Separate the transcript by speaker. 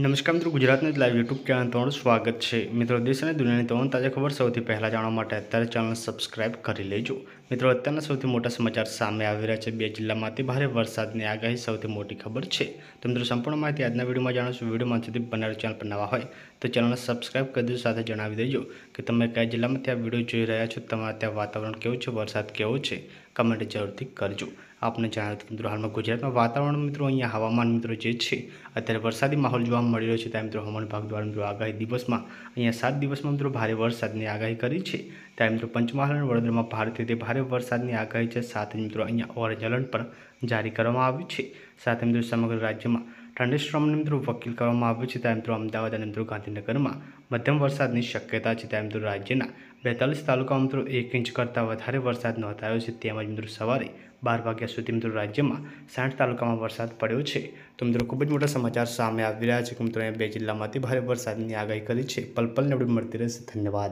Speaker 1: નમસ્કાર મિત્રો, ગુજરાતની લાઈવ યુટ્યુબ ચેનલ તમારું સ્વાગત છે. મિત્રો, દેશ અને દુનિયાની તમામ તાજા ખબર સૌથી પહેલાં જાણવા માટે અત્યારે ચેનલ સબસ્ક્રાઇબ કરી લેજો. મિત્રો, અત્યારના સૌથી મોટા સમાચાર સામે આવી રહ્યા છે. બે જિલ્લામાંથી ભારે વરસાદની આગાહી સૌથી મોટી ખબર છે. તો મિત્રો, સંપૂર્ણ માહિતી આજના વિડીયોમાં જાણોશું. વિડીયોમાં સુધી બનાવી ચેનલ પર નવા હોય તો ચેનલને સબસ્ક્રાઇબ કરી દેજો. સાથે જણાવી દેજો કે તમે કયા જિલ્લામાંથી આ વીડિયો જોઈ રહ્યા છો. તમારા ત્યાં વાતાવરણ કેવું છે? વરસાદ કેવો છે? કમેન્ટ જરૂરથી કરજો. આપને જણાવ્યું મિત્રો, હાલમાં ગુજરાતમાં વાતાવરણ મિત્રો અહીંયા હવામાન મિત્રો જે છે, અત્યારે વરસાદી માહોલ જોવા મળી રહ્યો છે. ત્યાં મિત્રો, હવામાન વિભાગ દ્વારા મિત્રો આગાહી દિવસમાં અહીંયા સાત દિવસમાં મિત્રો ભારે વરસાદની આગાહી કરી છે. ત્યાં મિત્રો, પંચમહાલ અને વડોદરામાં ભારેથી તે ભારે વરસાદની આગાહી છે. સાથે મિત્રો, અહીંયા ઓરેન્જ એલર્ટ પણ જારી કરવામાં આવ્યું છે. સાથે મિત્રો, સમગ્ર રાજ્યમાં થંડરસ્ટ્રોમને મિત્રો વકીલ કરવામાં આવ્યું છે. ત્યારે મિત્રો, અમદાવાદ અને મિત્રો, ગાંધીનગરમાં મધ્યમ વરસાદની શક્યતા છે. ત્યારે મિત્રો, રાજ્યના બેતાલીસ તાલુકામાં મિત્રો, એક ઇંચ કરતાં વધારે વરસાદ નોંધાયો છે. તેમજ મિત્રો, સવારે બાર વાગ્યા સુધી મિત્રો, રાજ્યમાં સાઠ તાલુકામાં વરસાદ પડ્યો છે. તો મિત્રો, ખૂબ જ મોટા સમાચાર સામે આવી રહ્યા છે. કે મિત્રો બે જિલ્લામાંથી ભારે વરસાદની આગાહી કરી છે. પલપલને મળતી રહેશે. ધન્યવાદ.